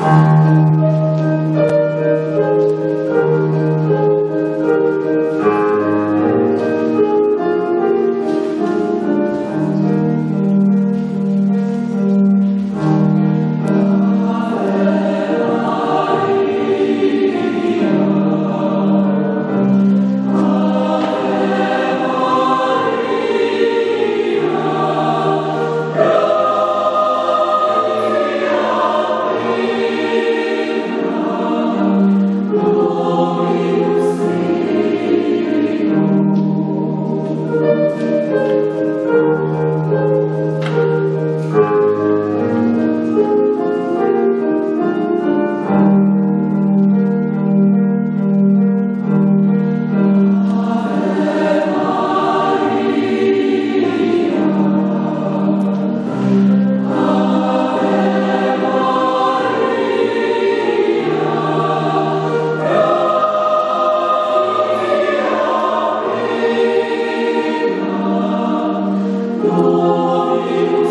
Thank glory.